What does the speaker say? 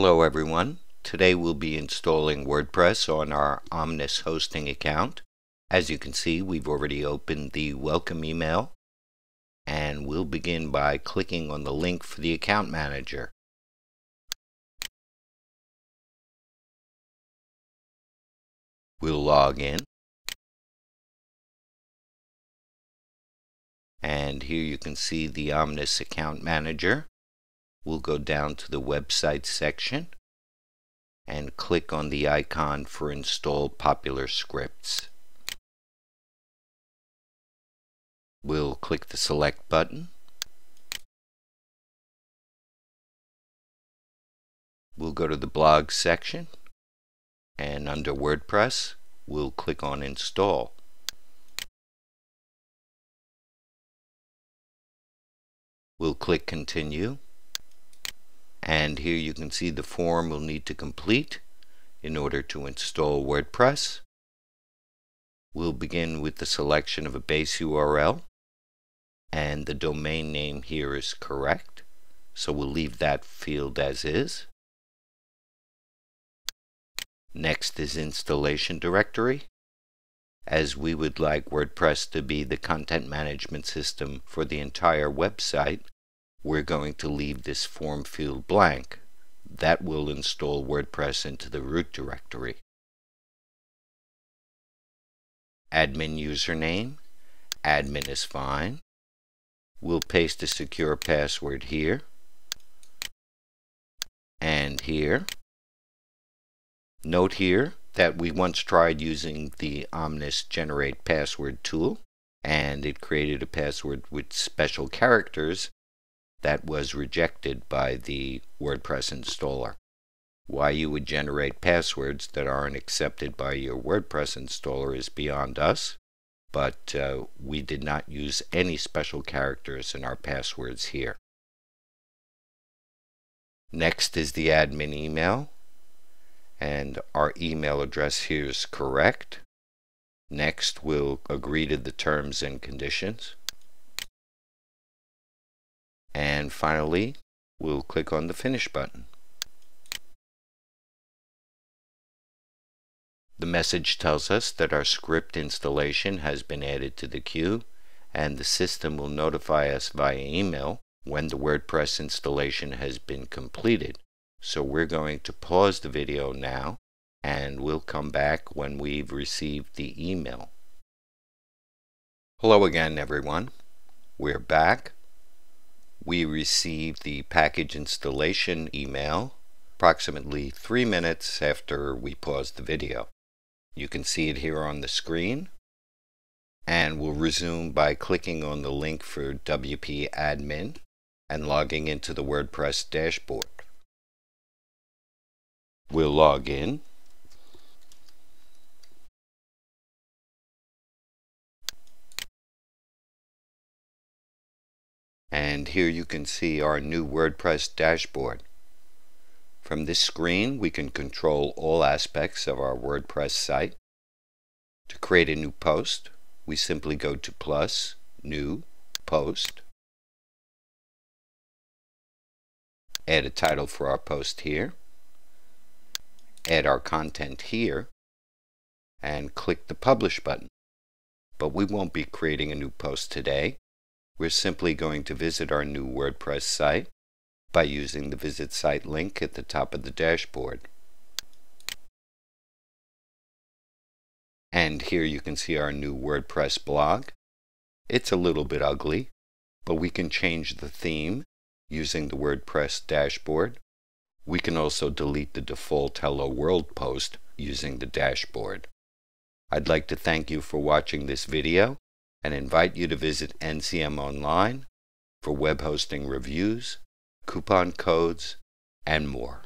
Hello everyone. Today we'll be installing WordPress on our Omnis hosting account. As you can see, we've already opened the welcome email and we'll begin by clicking on the link for the account manager. We'll log in. And here you can see the Omnis account manager we'll go down to the website section and click on the icon for install popular scripts. We'll click the select button. We'll go to the blog section and under WordPress we'll click on install. We'll click continue and here you can see the form we'll need to complete in order to install WordPress. We'll begin with the selection of a base URL and the domain name here is correct so we'll leave that field as is. Next is installation directory as we would like WordPress to be the content management system for the entire website we're going to leave this form field blank. That will install WordPress into the root directory. Admin username. Admin is fine. We'll paste a secure password here and here. Note here that we once tried using the Omnis generate password tool and it created a password with special characters that was rejected by the WordPress installer. Why you would generate passwords that aren't accepted by your WordPress installer is beyond us, but uh, we did not use any special characters in our passwords here. Next is the admin email, and our email address here is correct. Next, we'll agree to the terms and conditions. And finally, we'll click on the Finish button. The message tells us that our script installation has been added to the queue and the system will notify us via email when the WordPress installation has been completed. So we're going to pause the video now and we'll come back when we've received the email. Hello again everyone. We're back we received the package installation email approximately three minutes after we paused the video. You can see it here on the screen and we'll resume by clicking on the link for WP admin and logging into the WordPress dashboard. We'll log in and here you can see our new WordPress dashboard. From this screen we can control all aspects of our WordPress site. To create a new post we simply go to plus, new, post, add a title for our post here, add our content here, and click the publish button. But we won't be creating a new post today we're simply going to visit our new WordPress site by using the Visit Site link at the top of the dashboard. And here you can see our new WordPress blog. It's a little bit ugly, but we can change the theme using the WordPress dashboard. We can also delete the default Hello World post using the dashboard. I'd like to thank you for watching this video and invite you to visit NCM Online for web hosting reviews, coupon codes, and more.